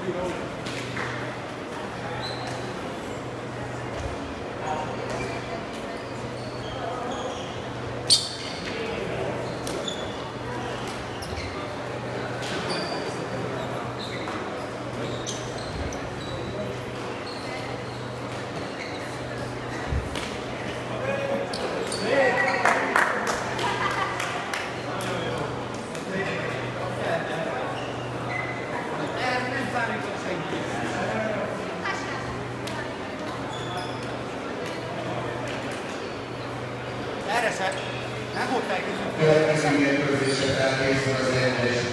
Three Erre se. Nem volt felkészült. Következő mérkőzésre felkészül az egyes